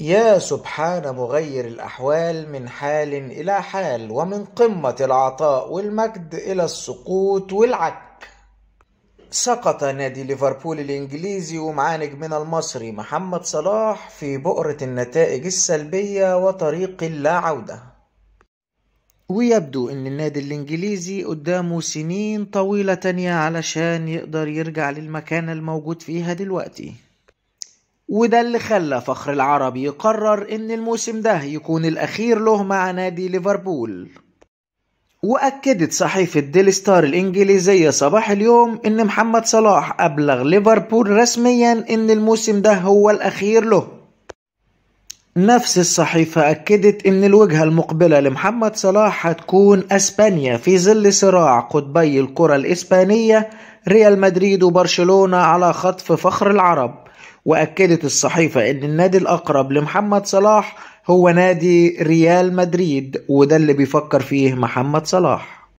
يا سبحان مغير الأحوال من حال إلى حال ومن قمة العطاء والمجد إلى السقوط والعك. سقط نادي ليفربول الإنجليزي ومعاه نجمنا المصري محمد صلاح في بؤرة النتائج السلبية وطريق اللا عودة. ويبدو إن النادي الإنجليزي قدامه سنين طويلة تانية علشان يقدر يرجع للمكانة الموجود فيها دلوقتي. وده اللي خلى فخر العربي يقرر إن الموسم ده يكون الأخير له مع نادي ليفربول. وأكدت صحيفة ديلي ستار الإنجليزية صباح اليوم إن محمد صلاح أبلغ ليفربول رسميا إن الموسم ده هو الأخير له. نفس الصحيفة أكدت إن الوجهة المقبلة لمحمد صلاح هتكون أسبانيا في ظل صراع قطبي الكرة الإسبانية ريال مدريد وبرشلونة على خطف فخر العرب. وأكدت الصحيفة إن النادي الأقرب لمحمد صلاح هو نادي ريال مدريد وده اللي بيفكر فيه محمد صلاح.